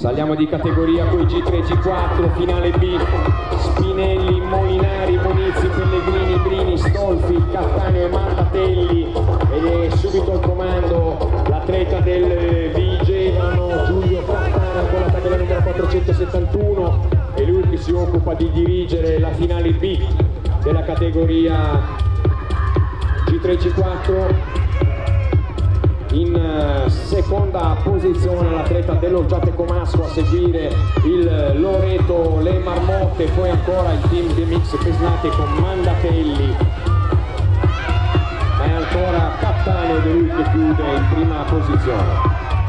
Saliamo di categoria con i G3, G4, finale B, Spinelli, Molinari, Bonizzi, Pellegrini, Brini, Stolfi, Cattaneo e Mandatelli ed è subito al comando l'atleta del Vigevano, Giulio Cattana con la taglia numero 471 e lui che si occupa di dirigere la finale B della categoria G3, G4 in eh, seconda posizione l'atleta dell'Oggiate Comasco a seguire il Loreto, le Marmotte, poi ancora il team di Mix Pesnate con Mandatelli ma è ancora Cattaneo di lui che chiude in prima posizione